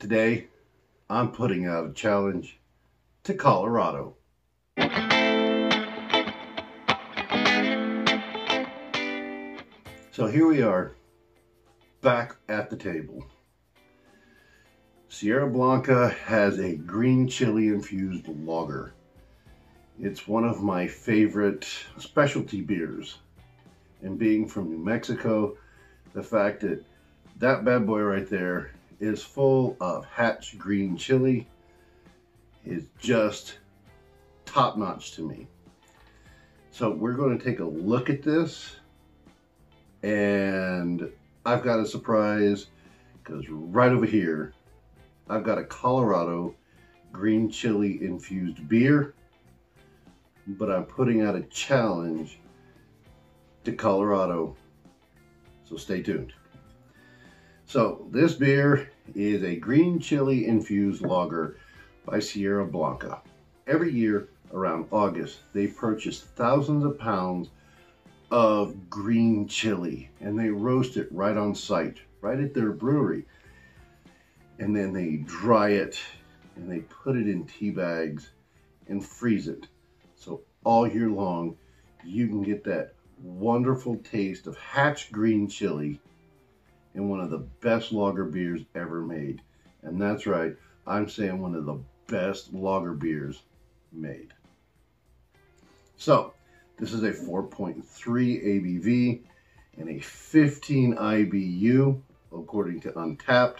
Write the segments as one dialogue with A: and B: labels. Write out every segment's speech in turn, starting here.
A: Today, I'm putting out a challenge to Colorado. So here we are, back at the table. Sierra Blanca has a green chili infused lager. It's one of my favorite specialty beers. And being from New Mexico, the fact that that bad boy right there is full of Hatch green chili is just top notch to me. So we're going to take a look at this and I've got a surprise because right over here I've got a Colorado green chili infused beer but I'm putting out a challenge to Colorado so stay tuned. So this beer is a green chili infused lager by Sierra Blanca. Every year around August, they purchase thousands of pounds of green chili and they roast it right on site, right at their brewery. And then they dry it and they put it in tea bags and freeze it. So all year long, you can get that wonderful taste of Hatch green chili and one of the best lager beers ever made. And that's right, I'm saying one of the best lager beers made. So, this is a 4.3 ABV and a 15 IBU, according to Untappd.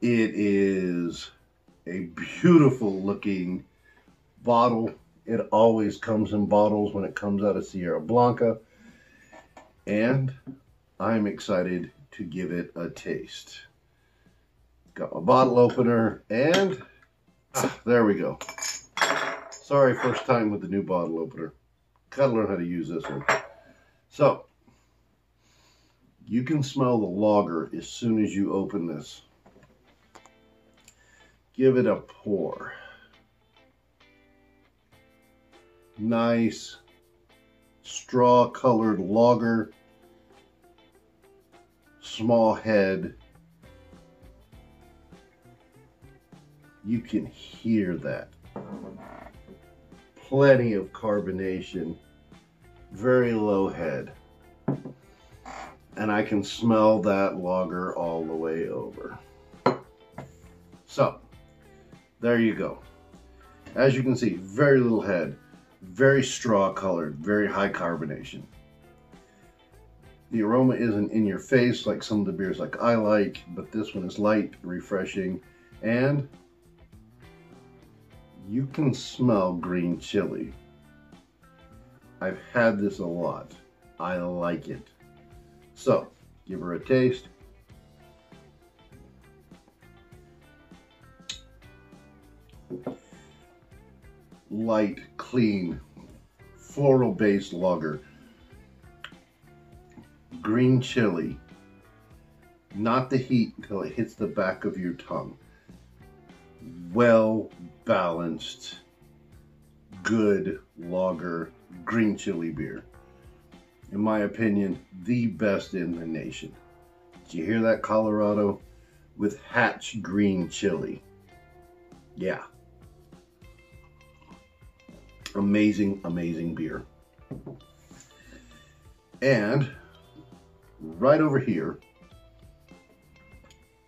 A: It is a beautiful looking bottle. It always comes in bottles when it comes out of Sierra Blanca. And I'm excited to give it a taste. Got my bottle opener and ah, there we go. Sorry, first time with the new bottle opener. Gotta learn how to use this one. So, you can smell the lager as soon as you open this. Give it a pour. Nice straw colored lager small head. You can hear that. Plenty of carbonation, very low head. And I can smell that lager all the way over. So, there you go. As you can see, very little head, very straw colored, very high carbonation. The aroma isn't in your face like some of the beers like I like, but this one is light, refreshing, and you can smell green chili. I've had this a lot. I like it. So, give her a taste. Light, clean, floral-based lager green chili, not the heat until it hits the back of your tongue. Well balanced, good lager green chili beer. In my opinion, the best in the nation. Did you hear that, Colorado? With Hatch green chili. Yeah. Amazing, amazing beer. And right over here,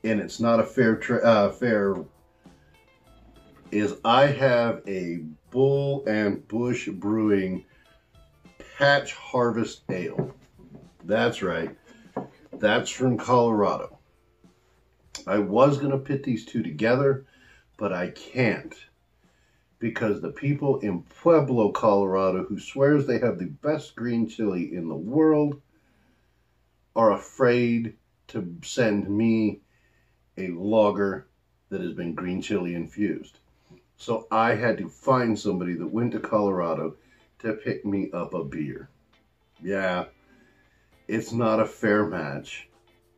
A: and it's not a fair uh, fair, is I have a Bull and Bush Brewing Patch Harvest Ale. That's right. That's from Colorado. I was going to pit these two together, but I can't because the people in Pueblo, Colorado, who swears they have the best green chili in the world, are afraid to send me a lager that has been green chili infused. So I had to find somebody that went to Colorado to pick me up a beer. Yeah, it's not a fair match.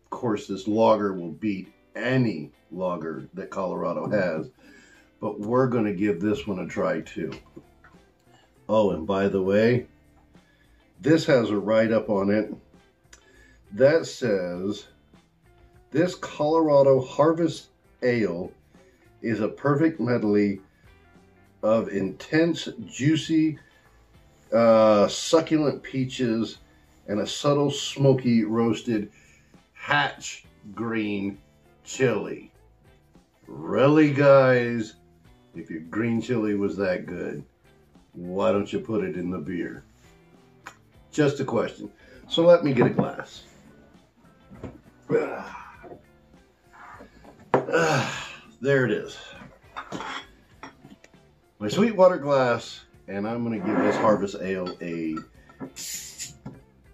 A: Of course, this lager will beat any lager that Colorado has, but we're going to give this one a try too. Oh, and by the way, this has a write-up on it that says this Colorado Harvest Ale is a perfect medley of intense, juicy, uh, succulent peaches and a subtle, smoky, roasted hatch green chili. Really, guys? If your green chili was that good, why don't you put it in the beer? Just a question. So let me get a glass. there it is. My Sweetwater glass, and I'm going to give this Harvest Ale a...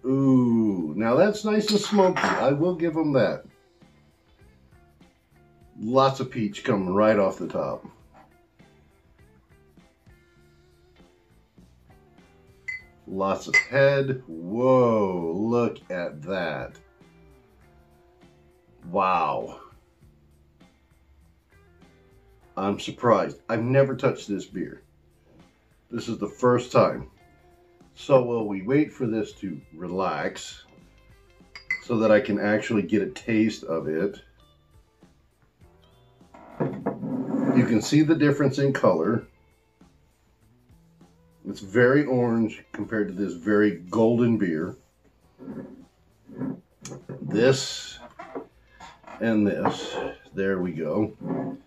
A: Ooh, now that's nice and smoky. I will give them that. Lots of peach coming right off the top. Lots of head. Whoa, look at that. Wow. I'm surprised. I've never touched this beer. This is the first time. So while we wait for this to relax so that I can actually get a taste of it, you can see the difference in color. It's very orange compared to this very golden beer. This and this. There we go.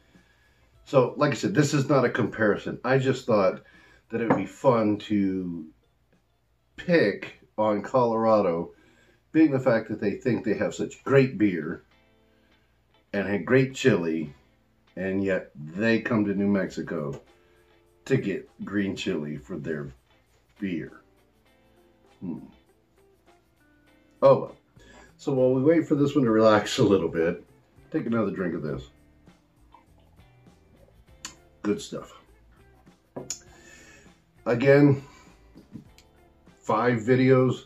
A: So, like I said, this is not a comparison. I just thought that it would be fun to pick on Colorado, being the fact that they think they have such great beer and a great chili, and yet they come to New Mexico to get green chili for their beer. Hmm. Oh well. So while we wait for this one to relax a little bit, take another drink of this. Good stuff. Again, five videos.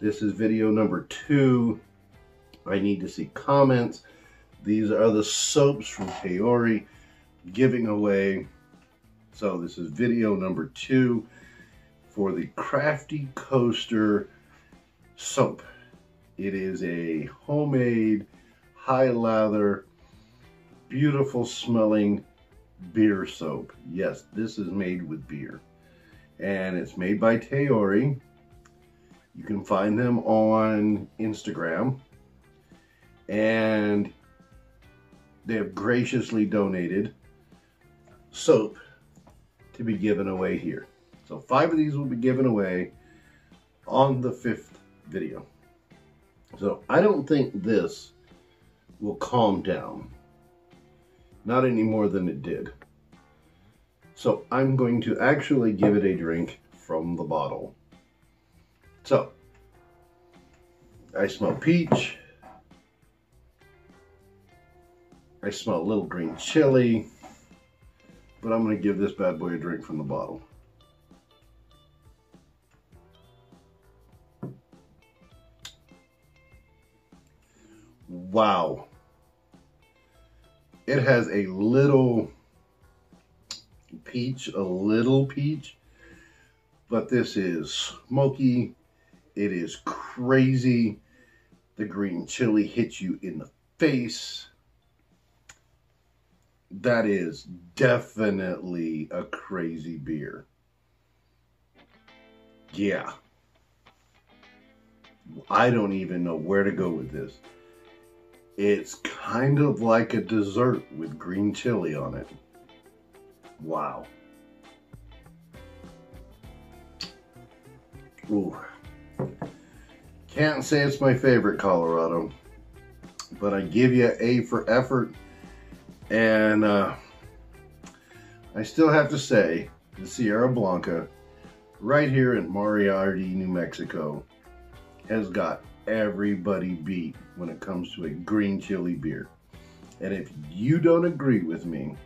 A: This is video number two. I need to see comments. These are the soaps from Teori giving away. So this is video number two for the Crafty Coaster soap. It is a homemade, high lather, beautiful smelling beer soap. Yes, this is made with beer. And it's made by Teori. You can find them on Instagram. And they have graciously donated soap to be given away here. So five of these will be given away on the fifth video. So I don't think this will calm down. Not any more than it did. So I'm going to actually give it a drink from the bottle. So, I smell peach. I smell a little green chili. But I'm going to give this bad boy a drink from the bottle. Wow it has a little peach, a little peach, but this is smoky. It is crazy. The green chili hits you in the face. That is definitely a crazy beer. Yeah. I don't even know where to go with this. It's kind of like a dessert with green chili on it. Wow. Ooh. Can't say it's my favorite Colorado, but I give you A for effort. And uh, I still have to say, the Sierra Blanca, right here in Moriarty, New Mexico, has got everybody beat when it comes to a green chili beer. And if you don't agree with me,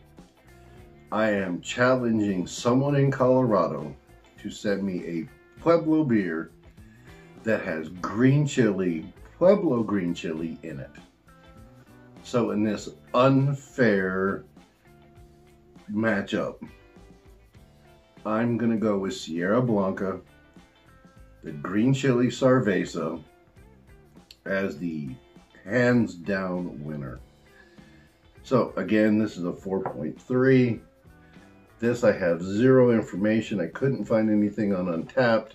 A: I am challenging someone in Colorado to send me a Pueblo beer that has green chili, Pueblo green chili in it. So in this unfair matchup, I'm gonna go with Sierra Blanca, the green chili Cerveza, as the hands down winner. So again, this is a 4.3. This I have zero information. I couldn't find anything on Untappd.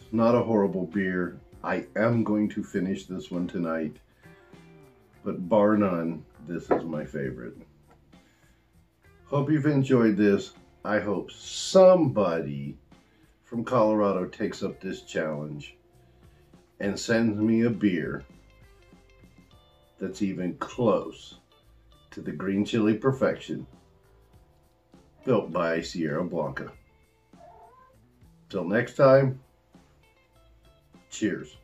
A: It's not a horrible beer. I am going to finish this one tonight. But bar none, this is my favorite. Hope you've enjoyed this. I hope somebody from Colorado takes up this challenge and sends me a beer that's even close to the green chili perfection built by Sierra Blanca. Till next time, cheers.